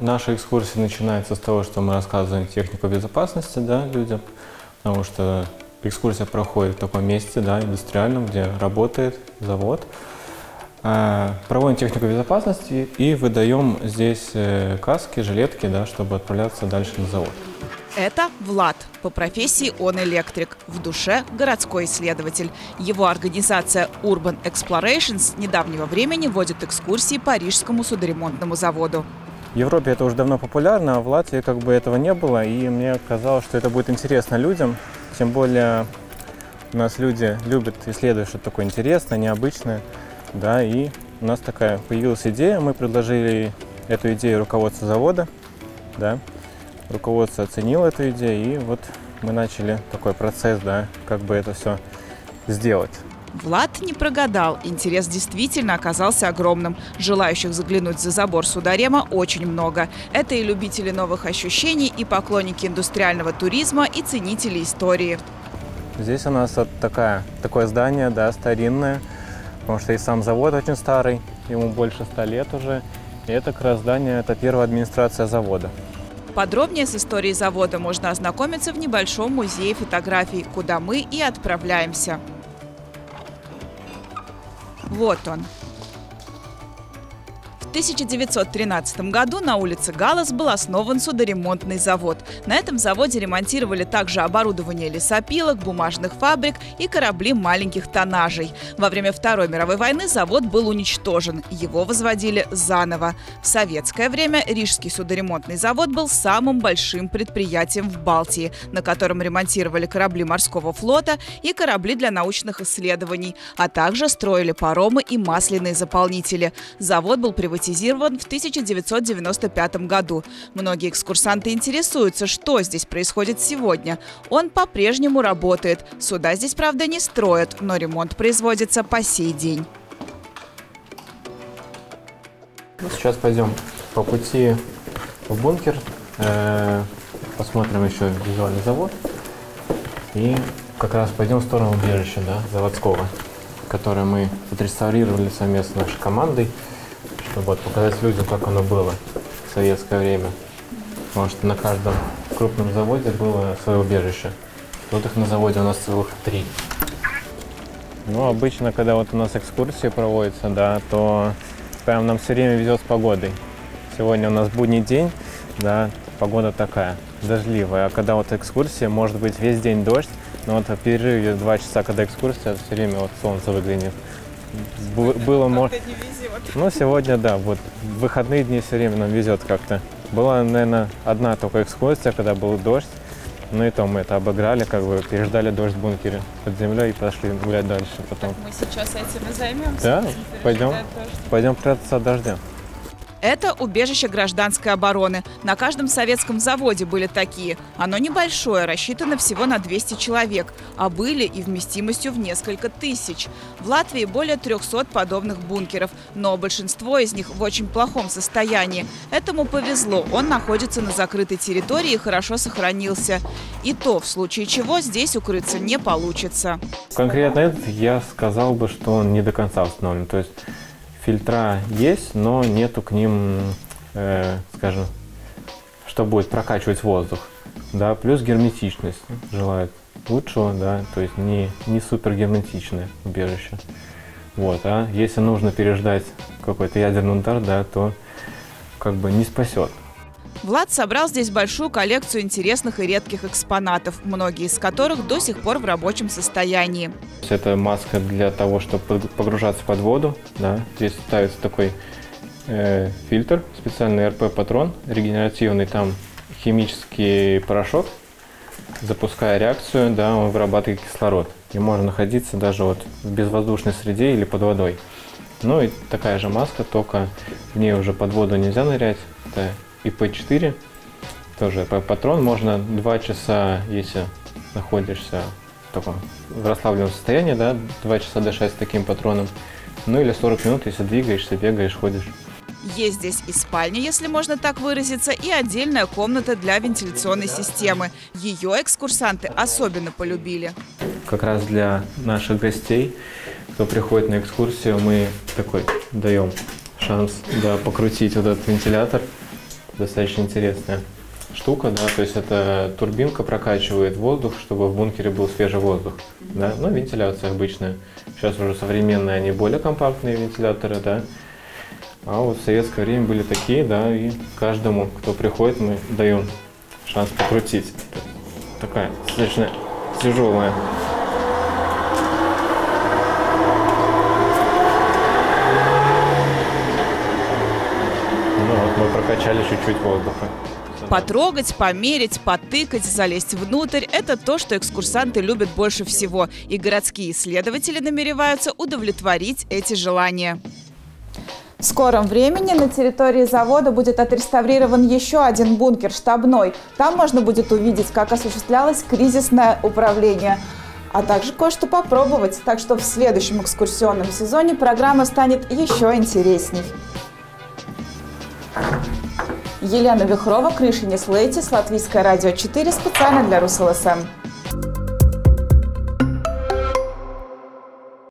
Наша экскурсия начинается с того, что мы рассказываем технику безопасности да, людям, потому что экскурсия проходит в таком месте, да, индустриальном, где работает завод. А, проводим технику безопасности и выдаем здесь э, каски, жилетки, да, чтобы отправляться дальше на завод. Это Влад. По профессии он электрик. В душе городской исследователь. Его организация Urban Explorations недавнего времени водит экскурсии по Рижскому судоремонтному заводу. Европе это уже давно популярно, а в Латвии как бы этого не было, и мне казалось, что это будет интересно людям. Тем более у нас люди любят исследовать что-то такое интересное, необычное. Да, и у нас такая появилась идея, мы предложили эту идею руководству завода, да, руководство оценило эту идею, и вот мы начали такой процесс, да, как бы это все сделать. Влад не прогадал. Интерес действительно оказался огромным. Желающих заглянуть за забор Сударема очень много. Это и любители новых ощущений, и поклонники индустриального туризма, и ценители истории. Здесь у нас вот такая, такое здание, да, старинное, потому что и сам завод очень старый, ему больше ста лет уже. И это как раз здание, это первая администрация завода. Подробнее с историей завода можно ознакомиться в небольшом музее фотографий, куда мы и отправляемся. Вот он, 1913 году на улице Галас был основан судоремонтный завод. На этом заводе ремонтировали также оборудование лесопилок, бумажных фабрик и корабли маленьких тоннажей. Во время Второй мировой войны завод был уничтожен. Его возводили заново. В советское время Рижский судоремонтный завод был самым большим предприятием в Балтии, на котором ремонтировали корабли морского флота и корабли для научных исследований, а также строили паромы и масляные заполнители. Завод был приватизирован приватизирован в 1995 году. Многие экскурсанты интересуются, что здесь происходит сегодня. Он по-прежнему работает. Суда здесь, правда, не строят, но ремонт производится по сей день. Сейчас пойдем по пути в бункер, э, посмотрим еще визуальный завод и как раз пойдем в сторону убежища да, заводского, которое мы отреставрировали совместно с нашей командой вот, показать людям, как оно было в советское время. Потому что на каждом крупном заводе было свое убежище. Вот их на заводе у нас целых три. Ну, обычно, когда вот у нас экскурсии проводятся, да, то прям нам все время везет с погодой. Сегодня у нас будний день, да, погода такая, дождливая. А когда вот экскурсия, может быть весь день дождь, но вот в перерыве два часа, когда экскурсия, все время вот солнце выглянет. Было, может... Ну, сегодня, да, вот в выходные дни все время нам везет как-то. Была, наверное, одна только экскурсия, когда был дождь. Ну и то мы это обыграли, как бы переждали дождь в бункере под землей и пошли гулять дальше потом. Так мы сейчас этим и займемся. Да, пойдем, пойдем прятаться от дождя. Это убежище гражданской обороны. На каждом советском заводе были такие. Оно небольшое, рассчитано всего на 200 человек, а были и вместимостью в несколько тысяч. В Латвии более 300 подобных бункеров, но большинство из них в очень плохом состоянии. Этому повезло, он находится на закрытой территории и хорошо сохранился. И то, в случае чего, здесь укрыться не получится. Конкретно этот я сказал бы, что он не до конца установлен. То есть фильтра есть, но нету к ним, э, скажем, что будет прокачивать воздух. Да, плюс герметичность желает лучшего, да, то есть не, не супер герметичное убежище. Вот, а если нужно переждать какой-то ядерный удар, да, то как бы не спасет. Влад собрал здесь большую коллекцию интересных и редких экспонатов, многие из которых до сих пор в рабочем состоянии. Это маска для того, чтобы погружаться под воду. Да. Здесь ставится такой э, фильтр, специальный РП-патрон, регенеративный, там химический порошок. Запуская реакцию, да, он вырабатывает кислород. И можно находиться даже вот в безвоздушной среде или под водой. Ну и такая же маска, только в ней уже под воду нельзя нырять. Это IP4, тоже патрон. Можно 2 часа, если находишься в таком в расслабленном состоянии, да, 2 часа дышать с таким патроном. Ну или 40 минут, если двигаешься, бегаешь, ходишь. Есть здесь и спальня, если можно так выразиться, и отдельная комната для вентиляционной системы. Ее экскурсанты особенно полюбили. Как раз для наших гостей, кто приходит на экскурсию, мы такой даем шанс да, покрутить вот этот вентилятор достаточно интересная штука, да, то есть это турбинка прокачивает воздух, чтобы в бункере был свежий воздух, да, ну, вентиляция обычная. Сейчас уже современные, они более компактные вентиляторы, да, а вот в советское время были такие, да, и каждому, кто приходит, мы даем шанс покрутить. Такая достаточно тяжелая Ну вот мы прокачали чуть-чуть воздуха. Потрогать, померить, потыкать, залезть внутрь – это то, что экскурсанты любят больше всего. И городские исследователи намереваются удовлетворить эти желания. В скором времени на территории завода будет отреставрирован еще один бункер штабной. Там можно будет увидеть, как осуществлялось кризисное управление, а также кое-что попробовать. Так что в следующем экскурсионном сезоне программа станет еще интересней. Елена Вихрова, Крышинис Лейтис, Латвийское радио 4, специально для РусЛСМ.